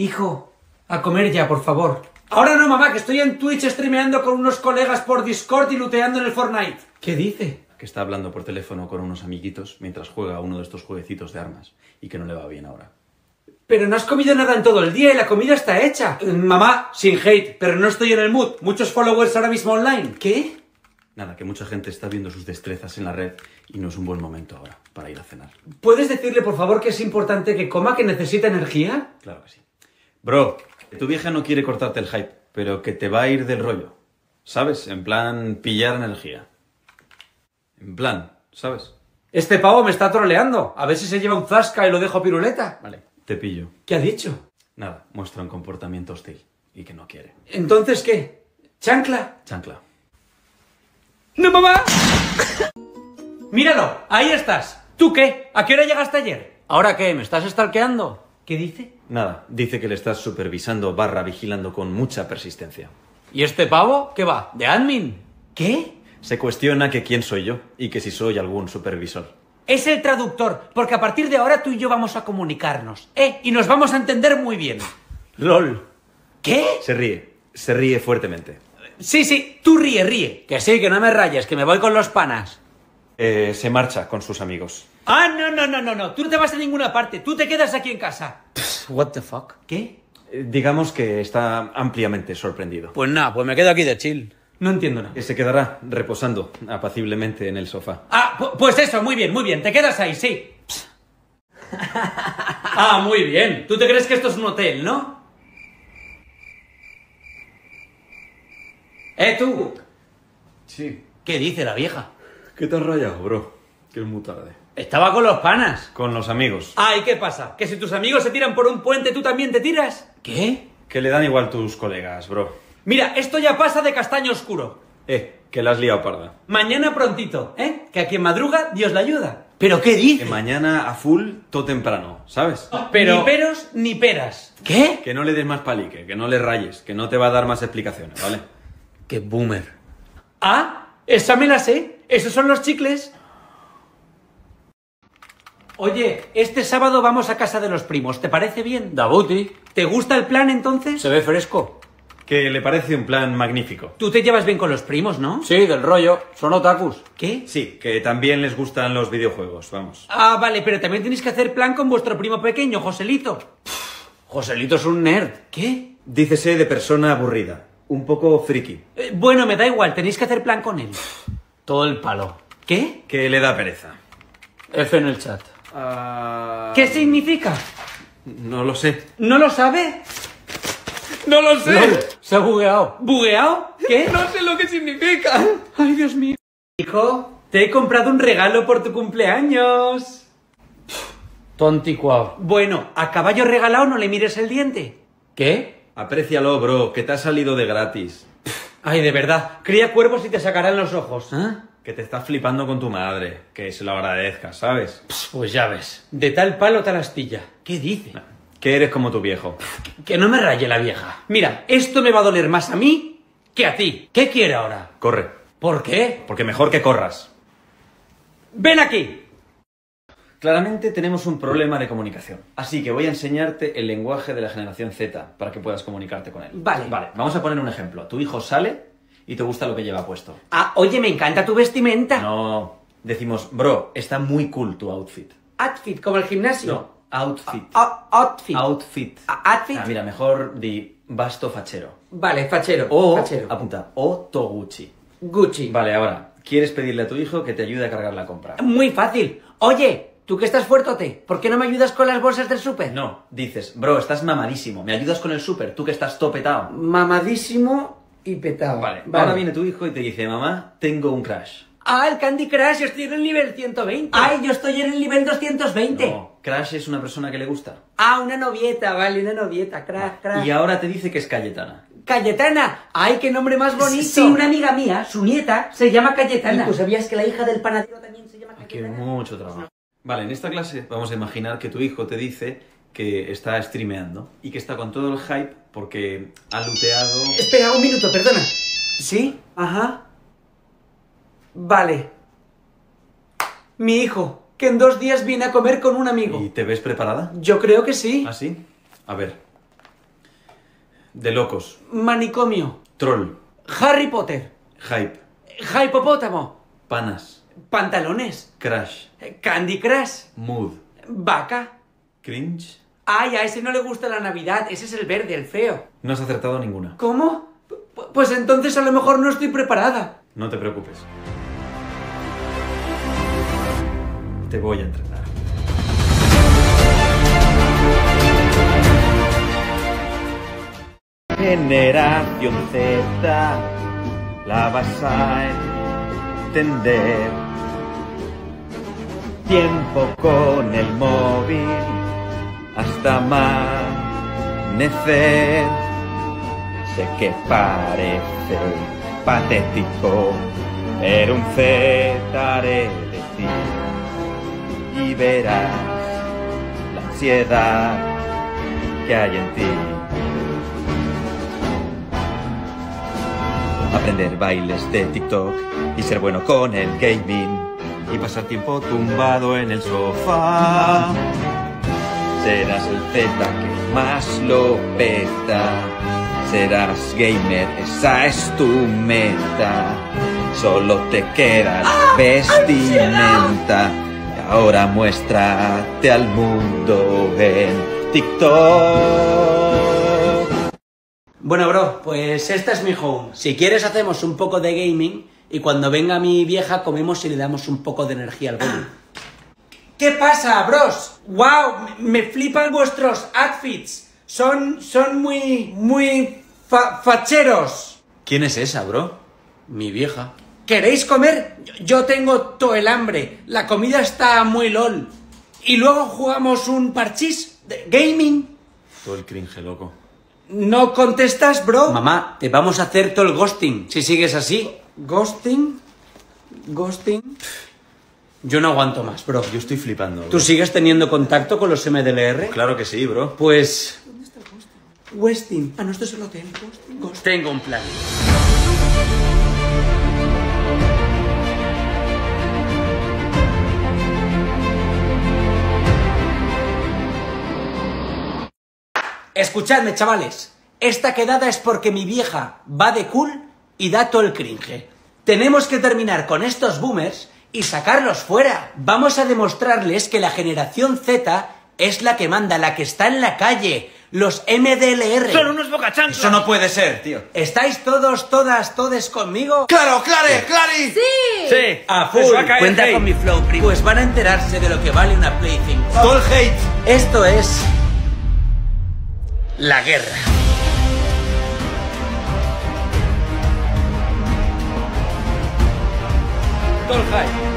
Hijo, a comer ya, por favor. Ahora no, mamá, que estoy en Twitch streameando con unos colegas por Discord y looteando en el Fortnite. ¿Qué dice? Que está hablando por teléfono con unos amiguitos mientras juega uno de estos jueguecitos de armas y que no le va bien ahora. Pero no has comido nada en todo el día y la comida está hecha. Mamá, sin hate, pero no estoy en el mood. Muchos followers ahora mismo online. ¿Qué? Nada, que mucha gente está viendo sus destrezas en la red y no es un buen momento ahora para ir a cenar. ¿Puedes decirle, por favor, que es importante que coma, que necesita energía? Claro que sí. Bro, tu vieja no quiere cortarte el hype, pero que te va a ir del rollo. ¿Sabes? En plan, pillar energía. En plan, ¿sabes? Este pavo me está troleando. A ver si se lleva un zasca y lo dejo piruleta. Vale, te pillo. ¿Qué ha dicho? Nada, muestra un comportamiento hostil y que no quiere. Entonces, ¿qué? ¿Chancla? Chancla. ¡No, mamá! Míralo, ahí estás. ¿Tú qué? ¿A qué hora llegaste ayer? ¿Ahora qué? ¿Me estás stalkeando? ¿Qué dice? Nada, dice que le estás supervisando barra vigilando con mucha persistencia. ¿Y este pavo? ¿Qué va? ¿De admin? ¿Qué? Se cuestiona que quién soy yo y que si soy algún supervisor. Es el traductor, porque a partir de ahora tú y yo vamos a comunicarnos. ¿Eh? Y nos vamos a entender muy bien. LOL. ¿Qué? Se ríe, se ríe fuertemente. Sí, sí, tú ríe, ríe. Que sí, que no me rayes, que me voy con los panas. Eh, se marcha con sus amigos. Ah, no, no, no, no, no. Tú no te vas a ninguna parte. Tú te quedas aquí en casa. What the fuck? ¿Qué? Eh, digamos que está ampliamente sorprendido. Pues nada, pues me quedo aquí de chill. No entiendo nada. Que se quedará reposando apaciblemente en el sofá. Ah, pu- pues eso, muy bien, muy bien. Te quedas ahí, sí. ah, muy bien. ¿Tú te crees que esto es un hotel, no? ¿Eh, tú? Sí. ¿Qué dice la vieja? ¿Qué te has rayado, bro? Que es muy tarde. Estaba con los panas. Con los amigos. Ah, ¿y qué pasa? ¿Que si tus amigos se tiran por un puente, tú también te tiras? ¿Qué? Que le dan igual tus colegas, bro. Mira, esto ya pasa de castaño oscuro. Eh, que la has liado parda. Mañana prontito, ¿eh? Que a quien madruga, Dios le ayuda. ¿Pero qué dice? Que mañana a full, todo temprano, ¿sabes? Pero... Ni peros ni peras. ¿Qué? Que no le des más palique, que no le rayes, que no te va a dar más explicaciones, ¿vale? ¡Qué boomer! Ah, esa me la sé. Esos son los chicles. Oye, este sábado vamos a casa de los primos. ¿Te parece bien? Dabuti. ¿Te gusta el plan entonces? Se ve fresco. Que le parece un plan magnífico. Tú te llevas bien con los primos, ¿no? Sí, del rollo. Son otakus. ¿Qué? Sí, que también les gustan los videojuegos, vamos. Ah, vale, pero también tenéis que hacer plan con vuestro primo pequeño, Joselito. Joselito es un nerd. ¿Qué? Dícese de persona aburrida, un poco friki, Eh, bueno, me da igual, tenéis que hacer plan con él. Todo el palo. ¿Qué? que le da pereza. F en el chat. Ah, ¿Qué significa? No lo sé. ¿No lo sabe? ¡No lo sé! Se ha bugueado. ¿Bugueado? ¿Qué? No sé lo que significa. Ay, Dios mío. Hijo, te he comprado un regalo por tu cumpleaños. Tonticuao. Bueno, a caballo regalado no le mires el diente. ¿Qué? Aprécialo, bro, que te ha salido de gratis. Ay, de verdad. Cría cuervos y te sacarán los ojos. ¿Ah? Que te estás flipando con tu madre. Que se lo agradezcas, ¿sabes? Pues ya ves. De tal palo tal astilla. ¿Qué dice? Que eres como tu viejo. Que no me raye la vieja. Mira, esto me va a doler más a mí que a ti. ¿Qué quiere ahora? Corre. ¿Por qué? Porque mejor que corras. ¡Ven aquí! Claramente tenemos un problema de comunicación. Así que voy a enseñarte el lenguaje de la generación Z para que puedas comunicarte con él. Vale. Vale, vamos a poner un ejemplo. Tu hijo sale y te gusta lo que lleva puesto. Ah, oye, me encanta tu vestimenta. No, decimos, bro, está muy cool tu outfit. Outfit, como el gimnasio. No, outfit. Ah, outfit. Outfit. Ah, outfit. Ah, mira, mejor di basto fachero. Vale, fachero. O, fachero. apunta, o Toguchi. Gucci. Vale, ahora, ¿quieres pedirle a tu hijo que te ayude a cargar la compra? Muy fácil. Oye, tú que estás fuertote, ¿por qué no me ayudas con las bolsas del súper? No, dices, bro, estás mamadísimo, ¿me ayudas con el súper? Tú que estás topetado. Mamadísimo y petado. Vale, ahora viene tu hijo y te dice, mamá, tengo un crash. Ah, el Candy Crush, yo estoy en el nivel 120. Ay, yo estoy en el nivel 220. No, crash es una persona que le gusta. Ah, una novieta, vale, una novieta, crack, crack. Y ahora te dice que es Cayetana. Cayetana, ay, qué nombre más bonito. Sí, una amiga mía, su nieta, se llama Cayetana. ¿Y tú sabías que la hija del panadero también se llama Qué mucho trabajo. Vale, en esta clase vamos a imaginar que tu hijo te dice que está streameando y que está con todo el hype porque ha looteado... Espera, un minuto, perdona. ¿Sí? Ajá. Vale. Mi hijo, que en dos días viene a comer con un amigo. ¿Y te ves preparada? Yo creo que sí. ¿Ah, sí? A ver. De locos. Manicomio. Troll. Harry Potter. Hype. Hipopótamo. Panas. Pantalones. Crash. Candy Crush. Mood. Vaca. Cringe. Ay, a ese no le gusta la Navidad. Ese es el verde, el feo. No has acertado ninguna. ¿Cómo? P- Pues entonces a lo mejor no estoy preparada. No te preocupes. Te voy a entrenar. Generación Z, la vas a entender. Tiempo con el móvil hasta amanecer. Sé que parece patético, pero un Z haré de ti y verás la ansiedad que hay en ti. Aprender bailes de TikTok y ser bueno con el gaming y pasar tiempo tumbado en el sofá. Serás el Z que más lo peta. Serás gamer, esa es tu meta. Solo te queda la vestimenta. Y ahora muéstrate al mundo en TikTok. Bueno, bro, pues esta es mi home. Si quieres hacemos un poco de gaming y cuando venga mi vieja comemos y le damos un poco de energía al boli. ¿Qué pasa, bros? ¡Wow! Me flipan vuestros outfits. Son, son muy, muy fa- facheros. ¿Quién es esa, bro? Mi vieja. ¿Queréis comer? Yo- tengo todo el hambre. La comida está muy lol. Y luego jugamos un parchís de gaming. Todo el cringe, loco. ¿No contestas, bro? Mamá, te vamos a hacer todo el ghosting si sigues así. ¿Ghosting? ¿Ghosting? Yo no aguanto más, bro. Yo estoy flipando. bro. ¿Tú sigues teniendo contacto con los MDLR? Claro que sí, bro. Pues... Westing. Ah, no, esto es el hotel. Ghosting. Tengo un plan. Escuchadme, chavales. Esta quedada es porque mi vieja va de cool y da todo el cringe. Tenemos que terminar con estos boomers y sacarlos fuera. Vamos a demostrarles que la generación Z es la que manda, la que está en la calle. Los MDLR. Son unos bocachancos. Eso no puede ser, tío. ¿Estáis todos, todas, todes conmigo? ¡Claro, Clare, Clary! Sí. A full. Va a caer Cuenta hate. con mi flow, primo. Pues van a enterarse de lo que vale una Plaything. Todo el hate. Esto es... La guerra. Todo el hype.